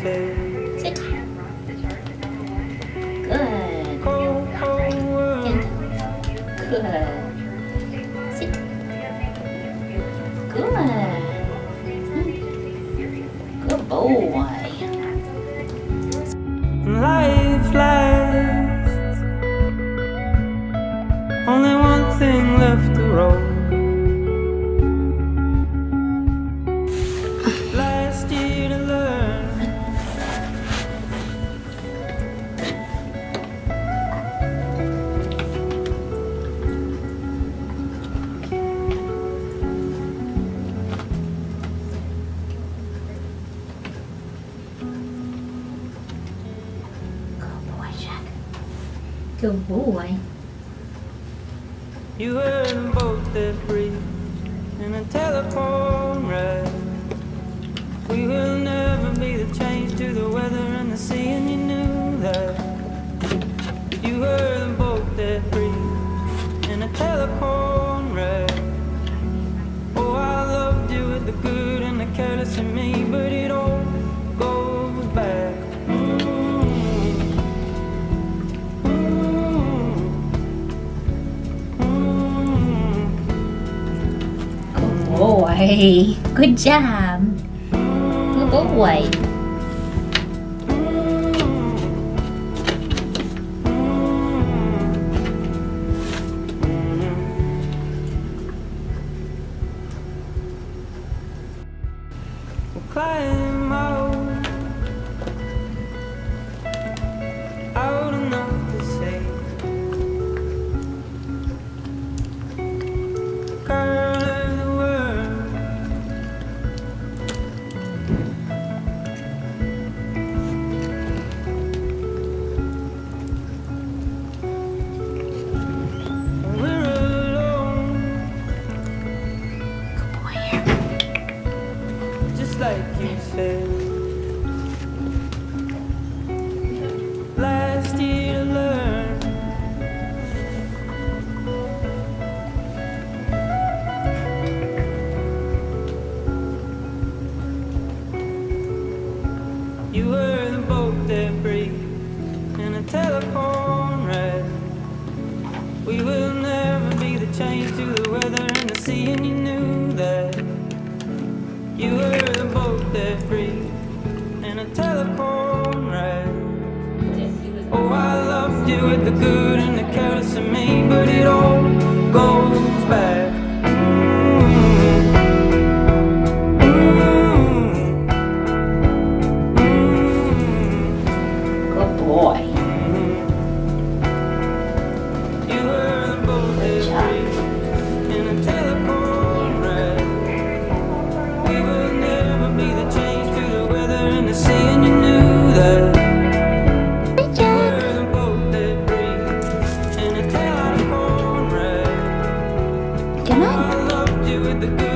Sit. Good. Good. Sit. Good. Good boy. Life. Only one thing left to roll. Good boy. You heard them both that breathe in a telephone ride. We will never be the change to the weather and the sea, and you knew boy. Good job. Good boy. Climb like you said. You and a telephone rang. Oh, I you with the good and the careless of me, but it all goes back. Good boy. the